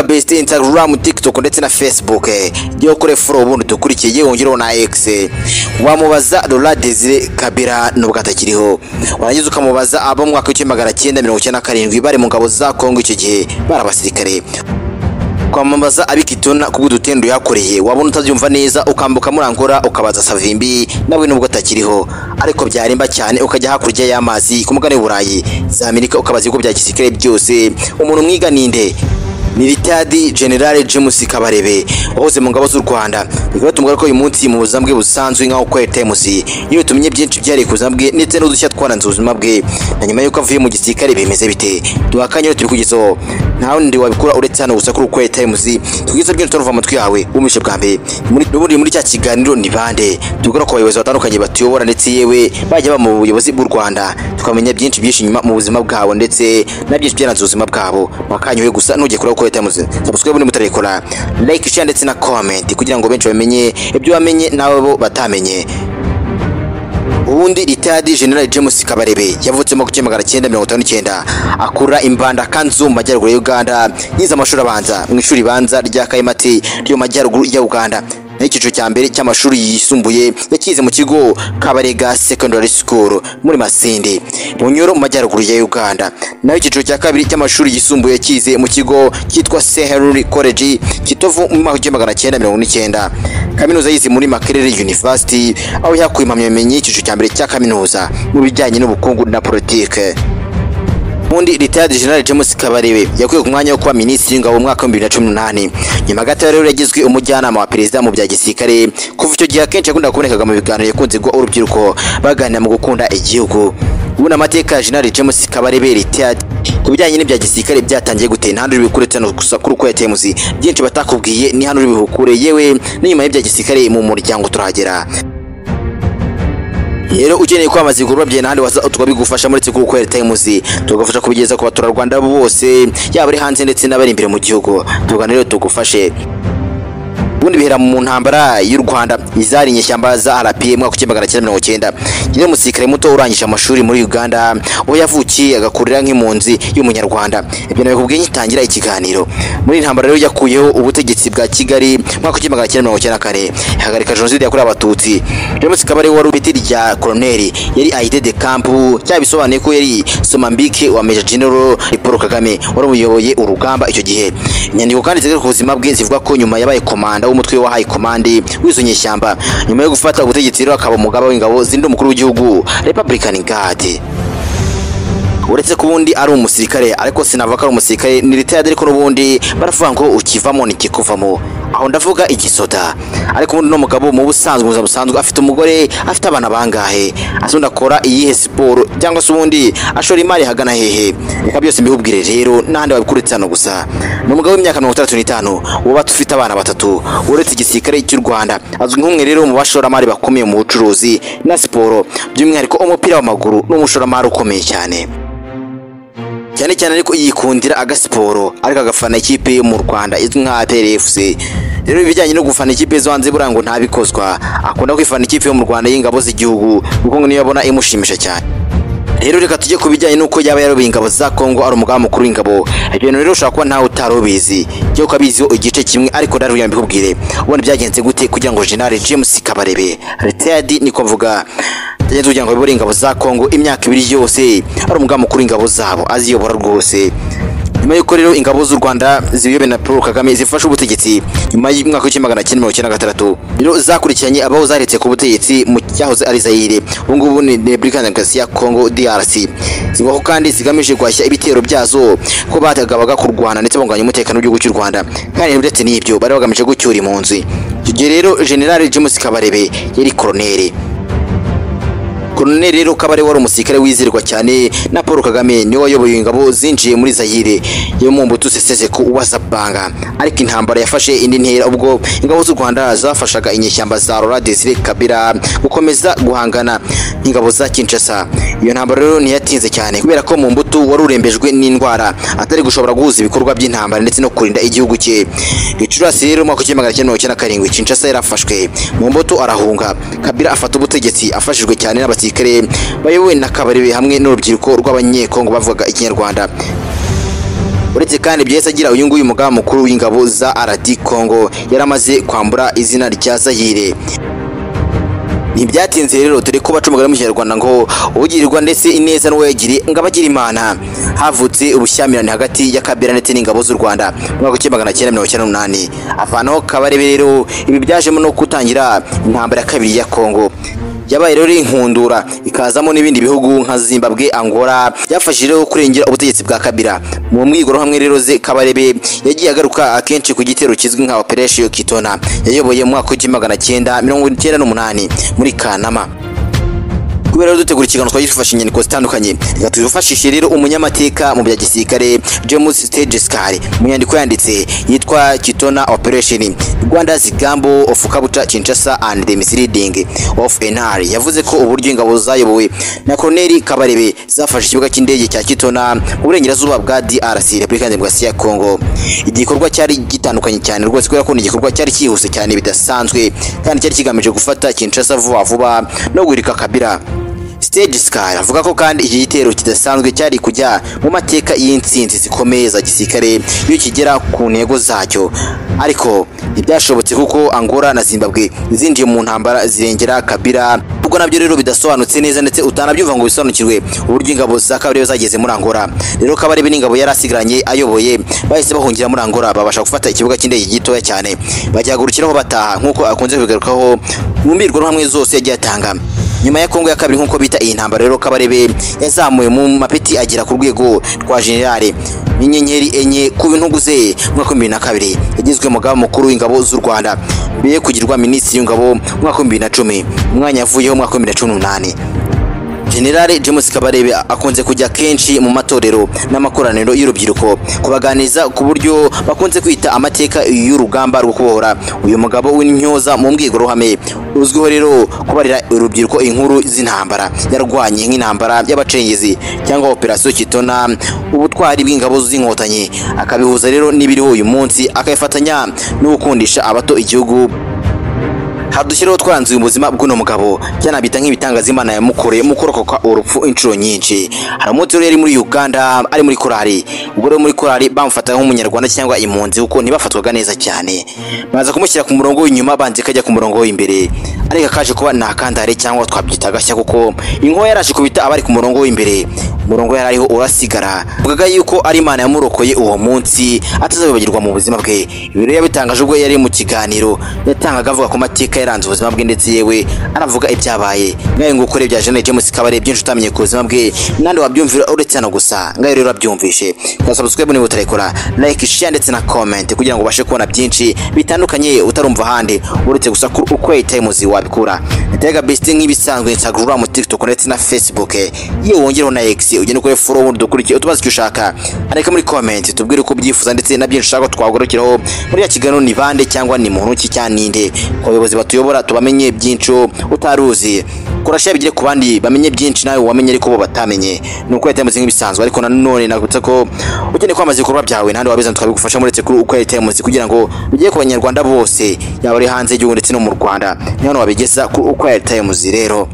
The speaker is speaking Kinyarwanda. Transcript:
urubuga best instagram tiktok ndetse na facebook. Jya ukore follow ubundi dukurikiye wongereho na x. Wamubaza Laurent Desire Kabila nubwo atakiriho. Warangiza ukamubaza abo mu mwaka w'igihumbi magana cyenda mirongo icyenda na karindwi bari mu ngabo za kongo icyo gihe bari abasirikare. Kwamamaza abikitona kubw'udutendo yakoreye wabona utabyumva neza ukambuka murangora ukabaza savimbi nawe nubwo atakiriho. Ariko byarimba cyane ukajya hakurya y'amazi ku mugani w'uburayi. Za amerika ukabaza ibigo bya gisirikare byose. Umuntu mwiga ninde militadi generale james kabarebe wahoze mu ngabo z'u rwanda. Bikaba tumubwira ko uyu munsi mu buzima bwe busanzwe nk'aho kwera temusi iyo tumenye byinshi byari ku buzima bwe ndetse n'udushya twaranze ubuzima bwe. Na nyuma y'uko avuye mu gisirikare bimeze bite? Duhakanye turi kugezaho nta wundi wabikora uretse hano gusa kuri ukwera temusi tubwiza byinshi turuva amatwi yawe wumishe bwa mbere. N'ubundi muri cya kiganiro ni bande? Tubwira ko abayobozi batandukanye batuyobora ndetse yewe bajya mu buyobozi bw'u rwanda. Tukamenya byinshi byinshi inyuma mu buzima bwabo ndetse na byinshi byaranze ubuzima bwabo. Wakanyoye gusa ntujye ko leta yamuze subscribe ni mutarekora. Like share ndetse na comment kugira ngo benshi bamenye ibyo wamenye nawe bo batamenye ubundi ritadi general james kabarebe yavutse mu gihumbi magana cyenda mirongo itanu n'icyenda. Akura imbanda kanzu mu majyaruguru ya uganda. Yize amashuri abanza. Mu ishuri ribanza rya kayimati ryo mu majyaruguru ya uganda. Icyiciro cya mbere cy'amashuri yisumbuye yakize mu kigo kabarega secondary school muri masindi bunyoro mu majyaruguru ya uganda. Naho icyiciro cya kabiri cy'amashuri yisumbuye yakize mu kigo cyitwa seheruri college kitovu mu mwaka w'igihumbi magana cyenda mirongo n'icyenda kaminuza yize muri makerere university aho yakuye impamyabumenyi y'icyiciro cya mbere cya kaminuza mu bijyanye n'ubukungu na politike. Ubundi retired general james kabarebe yakuye ku mwanya wo kuba minisitiri w'ingabo mu mwaka wa bibiri na cumi n'umunani nyuma gato rero yagizwe umujyanama wa perezida mu bya gisirikare kuva icyo gihe akenshi yakunda kubonekaga mu biganiro yakunze guha urubyiruko baganira mu gukunda igihugu ubundi amateka ya general james kabarebe retired ku bijyanye n'ibya gisirikare byatangiye gute nta uri bikure hano gusa kuri uko yatemuzi byinshi batakubwiye ni hano uri bihukure yewe n'inyuma y'ibya gisirikare mu muryango turahagera rero ukeneye kwamaza ibikorwa byawe n'ahandi waza tukabigufasha muri kuri ukwera times. Tugafasha kubigeza ku baturarwanda bose yaba ari hanze ndetse n'abari imbere mu gihugu. Tugana rero tugufashe. Ubundi bihera mu ntambara y'u Rwanda. Izari inyeshyamba za RPA mwaka w'igihumbi magana cyenda mirongo icyenda. Nyine umusirikare muto urangije amashuri muri Uganda aho yavukiye agakurira nk'impunzi y'umunyarwanda. Ibyo nabikubwiye ngitangira ikiganiro. Muri iyi ntambara rero yakuyeho ubutegetsi bwa Kigali mwaka w'igihumbi magana cyenda mirongo icyenda na kane ihagarika jenoside yakorewe abatutsi. James Kabarebe wari ubiti rya koloneli yari aide de camp cyabisobanuye ko yari Somambike wa Major General Paul Kagame. Wari umuyoboye urugamba icyo gihe. Inyandiko kandi zigaruka ku buzima bwe zivuga ko nyuma yabaye komanda w'umutwe wa high command w'izo nyeshyamba nyuma yo gufata ubutegetsi rero akaba umugaba w'ingabo zindi umukuru w'igihugu Republican Guard uretse ko ubundi ari umusirikare ariko sinavuga ko ari umusirikare ni retired ariko n'ubundi baravuga ngo ukivamo ntikikuvamo aho ndavuga igisoda ariko ubundi n'umugabo mu busanzwe mu busanzwe afite umugore afite abana bangahe? Asundi akora iyihe siporo cyangwa se ubundi ashora imari hagana hehe? Reka byose mbihubwire rero n'ahandi wabikuritse hano gusa. Ni umugabo w'imyaka mirongo itandatu n'itanu wubatse ufite abana batatu. Uretse igisirikare cy'u Rwanda azwi nk'umwe rero mu bashoramari bakomeye mu bucuruzi na siporo. By'umwihariko umupira w'amaguru ni umushoramari ukomeye cyane. Cyane cyane ariko yikundira agasiporo ariko agafana ikipe yo mu Rwanda izwi nka APRFC rero ibijyanye no gufana ikipe zo hanze buriya ngo ntabikozwa. Akunda kwifana ikipe yo mu Rwanda y'ingabo z'igihugu kuko ngo niyo abona imushimisha cyane. Rero reka tujye ku bijyanye n'uko yaba yaroboye ingabo za Kongo ari umugaba mukuru w'ingabo. Ibyo bintu rero ushobora kuba ntawe utari ubizi. Cyo ukabiziho igice kimwe ariko rero ngo mbikubwire ubundi byagenze gute kugira ngo General James Kabarebe retired niko mvuga yagenze kugira ngo ayobore ingabo za Kongo imyaka ibiri yose. Ari umugaba mukuru w'ingabo zabo aziyobora rwose. Nyuma y'uko rero ingabo z'u Rwanda ziyobowe na Paul Kagame zifashe ubutegetsi nyuma y'umwaka w'igihumbi magana cyenda mirongo icyenda na gatandatu rero zakurikiranye abaho zaretse ku butegetsi mu cyahoze ari Zaire. Ubu ngubu ni Repubulika Demokarasi ya Congo DRC zibaho kandi zigamije guhashya ibitero byazo ko batagabaga kurwana ndetse bunganya umutekano w'igihugu cy'u Rwanda. Kandi uretse n'ibyo bari bagamije gucyura impunzi. Icyo gihe rero General James Kabarebe yari koroneri Colonel rero Kabare wari umusirikare wizerwa cyane na Paul Kagame ni we wayoboye ingabo zinjiye muri Zaire. Yo mu mbuto seseseko wazabanga ariko intambara yafashe indi ntera ubwo ingabo z'u Rwanda zafashaga inyeshyamba za Laurent Desire Kabila gukomeza guhangana ingabo za Kinshasa. Iyo ntambara rero ntiyatinze cyane kubera ko mu mbuto wari urembejwe n'indwara atari gushobora guhuza ibikorwa by'intambara ndetse no kurinda igihugu cye. Gicurasi rero mwaka w'igihumbi magana cyenda mirongo icyenda na karindwi Kinshasa yarafashwe. Mu mbuto arahunga. Kabila afata ubutegetsi afashijwe cyane n'abasirikare bayobowe na Kabarebe hamwe n'urubyiruko rw'abanyekongo bavugaga ikinyarwanda. Uretse kandi byahise agira uyu nguyu mugaba mukuru w'ingabo za RD Congo yaramaze kwambura izina rya Zaire ntibyatinze rero dore ko baca umugani mu kinyarwanda ngo ugirirwa ndetse ineza n'uwegiri ngo abagira imana havutse ubushyamirane hagati ya Kabila ndetse n'ingabo z'u Rwanda. Mu mwaka w'igihumbi magana cyenda mirongo icyenda n'umunani. Avanaho Kabarebe rero ibi byajemo no gutangira intambara ya kabiri ya Kongo yabaye rero inkundura ikazamo n'ibindi bihugu nka Zimbabwe Angola byafashije rero kurengera ubutegetsi bwa Kabila. Mu mwigoro hamwe rero ze Kabarebe yagiye agaruka akenshi ku gitero kizwi nka Operation Kitona. Yayoboye mu mwaka w'igihumbi magana cyenda mirongo icyenda n'umunani muri Kanama. Kubera dutegura ikiganiro twagifashe inyandiko zitandukanye. Reka tubifashishe rero umunyamateka mu bya gisirikare James Stegescar mu nyandiko yanditse yitwa Kitona Operation. Rwanda Zigambo of Kabuta Kinshasa and the Misleading of NR yavuze ko uburyo ingabo zayobowe na Colonel Kabarebe zafashe ikibuga cy'indege cya Kitona mu burengerazuba bwa DRC Repubulika ya Demokarasi ya Congo. Igikorwa cyari gitandukanye cyane rwose kubera ko ni igikorwa cyari cyihuse cyane bidasanzwe kandi cyari kigamije gufata Kinshasa vuba vuba no guhirika Kabila. Stage Sky avuga ko kandi iki gitero kidasanzwe cyari kujya mu mateka y'intsinzi zikomeye za gisirikare iyo kigera ku ntego zacyo. Ariko ntibyashobotse kuko Angola na Zimbabwe zinjiye mu ntambara zirengera Kabila. Ubwo na byo rero bidasobanutse neza ndetse utanabyumva ngo bisobanukirwe uburyo ingabo za Kabarebe zageze muri Angola. Rero Kabarebe n'ingabo yari asigaranye ayoboye bahise bahungira muri Angola babasha gufata ikibuga cy'indege gitoya cyane. Bajyagurukiraho bataha nk'uko akunze kubigarukaho mu mbwirwaruhamwe zose yagiye atanga. Nyuma ya Kongo ya kabiri nk'uko bita iyi ntambara rero Kabarebe yazamuye mu mapeti agera ku rwego rwa generale n'inyenyeri enye ku bintugu ze mu mwaka na kabiri yagizwe umugaba mukuru w'ingabo z'u Rwanda. Mbere yo kugirwa minisitiri w'ingabo mu mwaka na cumi umwanya yavuyeho mu mwaka cumi n'umunani. Generale James Kabarebe akunze kujya kenshi mu matorero n'amakoraniro y'urubyiruko kubaganiza ku buryo bakunze kwita amateka y'urugamba rwo kubohora. Uyu mugabo w'intyoza mu mbwirwaruhame uzwiho rero kubarira urubyiruko inkuru z'intambara yarwanye nk'intambara y'abacengezi cyangwa operasiyo Kitona ubutwari bw'ingabo z'inkotanyi. Akabihuza rero n'ibiriho uyu munsi akabifatanya no gukundisha abato igihugu. Hadushyiraho twanzuye ubuzima bw'uno mugabo cyanabita nk'ibitangaza imana yamukoreye mu kurokoka urupfu inshuro nyinshi. Hari umunsi rero yari muri Uganda ari muri korali. Ubwo rero muri korali bamufataga nk'umunyarwanda cyangwa impunzi kuko ntibafatwaga neza cyane. Baza kumushyira ku murongo w'inyuma banze kajya ku murongo w'imbere. Ariko akaje kuba nta kandare cyangwa twabyita agashya kuko inkuba yaraje kubita abari ku murongo w'imbere. Umurongo yari ariho urasigara. Vugaga yuko ari imana yamurokoye uwo munsi atazabibagirwa mu buzima bwe. Ibi rero yabitangaje ubwo yari mu kiganiro. Yatangaga avuga ku mateka yaranze ubuzima bwe ndetse yewe anavuga ibyabaye. Ngayo nguko rero bya Jeanette James Kabare byinshi utamenye ku buzima bwe. Nandi wabyumvira uretse hano gusa ngayo rero urabyumvishe. Subscribe niba utarekora. Like share ndetse na comment kugira ngo ubashe kubona byinshi bitandukanye utarumva ahandi. Uretse gusa ukwezi times wabikura. Tega best nk'ibisanzwe Instagram TikTok ndetse na Facebook. Yewe wongereho na X. ugende kuri follow ubundi dukurikiye utubaze icyo ushaka areka muri comment tubwire uko ubyifuza ndetse na byinshi ushaka twagorokeraho muri ya kiganiro ni bande cyangwa ni muntu ki cyangwa ninde ku bayobozi batuyobora tubamenye byinshi utaruzi kurashya bigire ku bandi bamenye byinshi nawe wamenye ariko bo batamenye. Ni uko yahita nk'ibisanzwe ariko nanone nagutse ko ukeneye kwamaza ibikorwa byawe nandi wabizana tukabigufasha muretse kuri uko yahita kugira ngo bigere ku banyarwanda bose yaba ari hanze y'igihugu ndetse no mu Rwanda. Ni hano wabigeza kuri uko yahita rero.